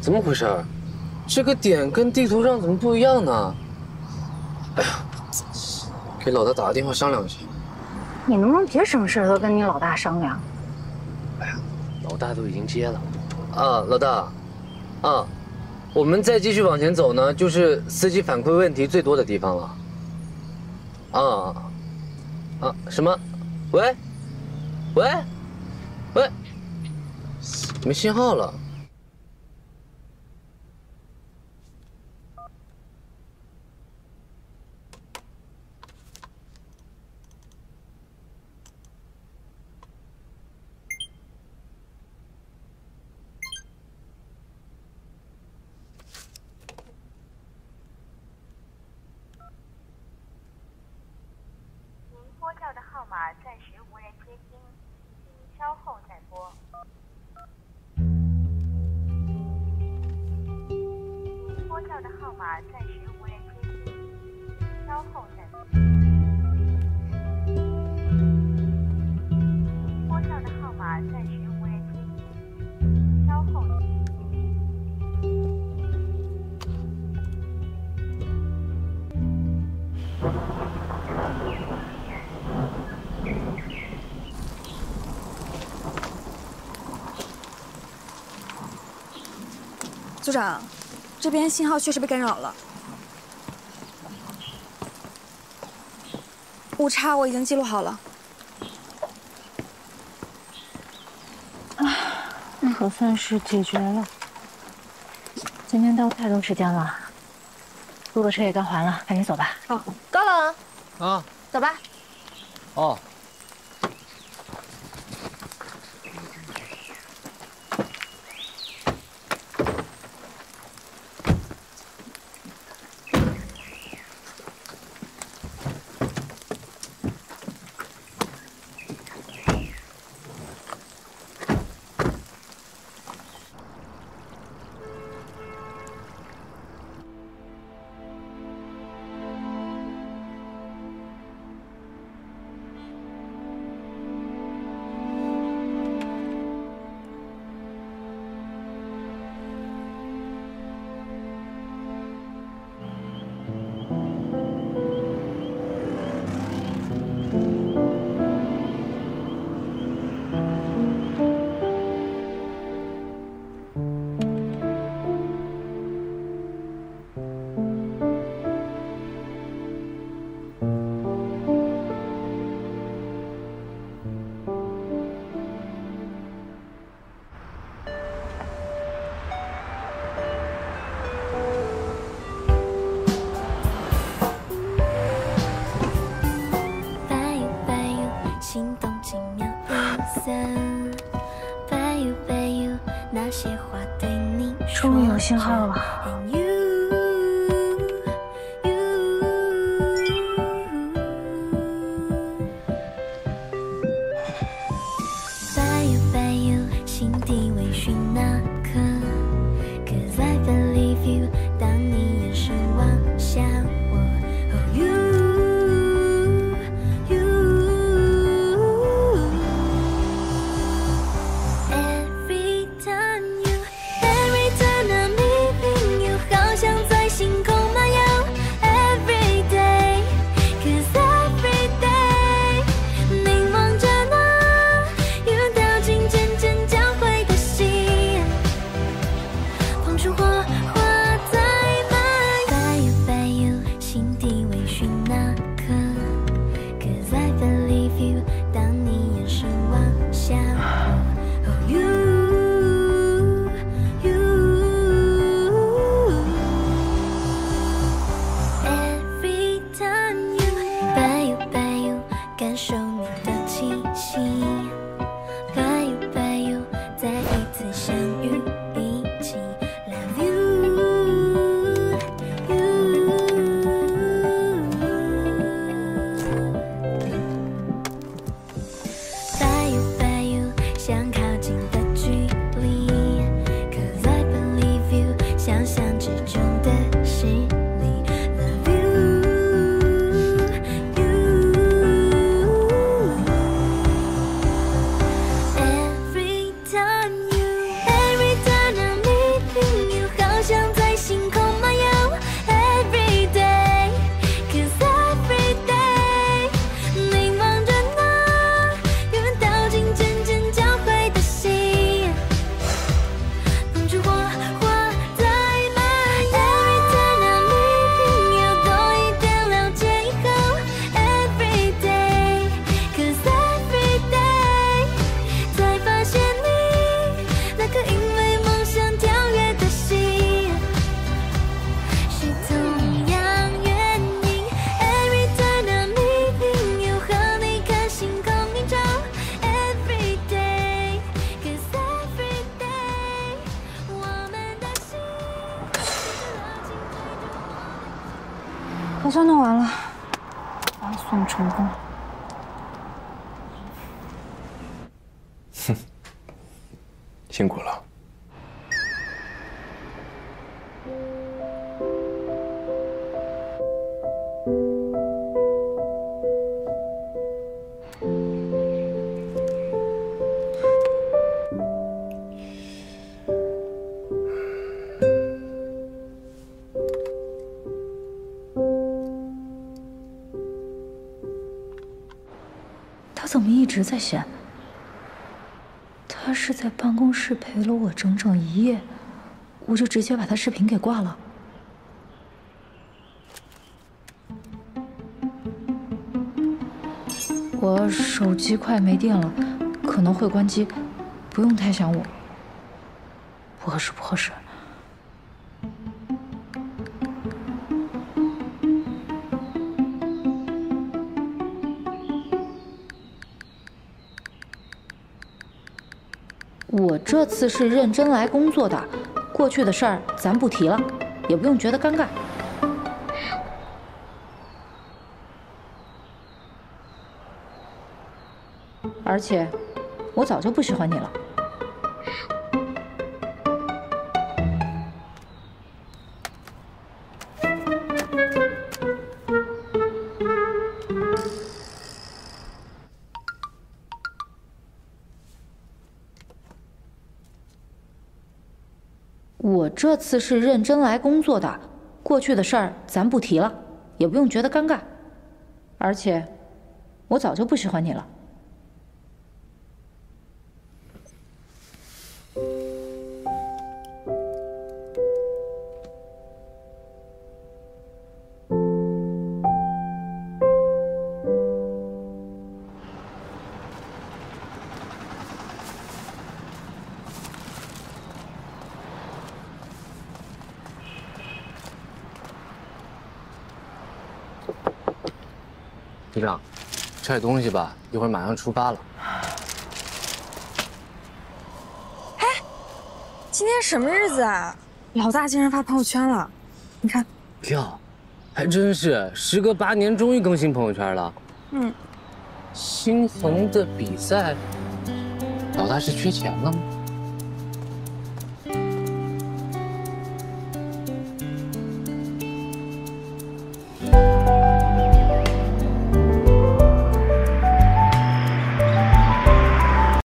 怎么回事？这个点跟地图上怎么不一样呢？哎呀，给老大打个电话商量一下。你能不能别什么事都跟你老大商量？哎呀，老大都已经接了。啊，老大，啊，我们再继续往前走呢，就是司机反馈问题最多的地方了。啊，啊，什么？喂，喂，喂，没信号了。号码暂时无人接听请稍后再拨。您拨叫的号码暂时无人接听请稍后再拨。组长，这边信号确实被干扰了，误差我已经记录好了。啊，那可算是解决了。今天耽误太多时间了，路的车也该还了，赶紧走吧。好，高冷，啊，走吧。哦。终于有信号了。感受你的气息。核酸弄完了，发送成功。哼，辛苦了。一直在线？他是在办公室陪了我整整一夜，我就直接把他视频给挂了。我手机快没电了，可能会关机，不用太想我。不合适，不合适。我这次是认真来工作的，过去的事儿咱不提了，也不用觉得尴尬。而且，我早就不喜欢你了。这次是认真来工作的，过去的事儿咱不提了，也不用觉得尴尬。而且，我早就不喜欢你了。局长，吃点东西吧，一会儿马上出发了。哎，今天什么日子啊？老大竟然发朋友圈了，你看。哟，还真是，时隔八年终于更新朋友圈了。嗯。星恒的比赛，老大是缺钱了吗？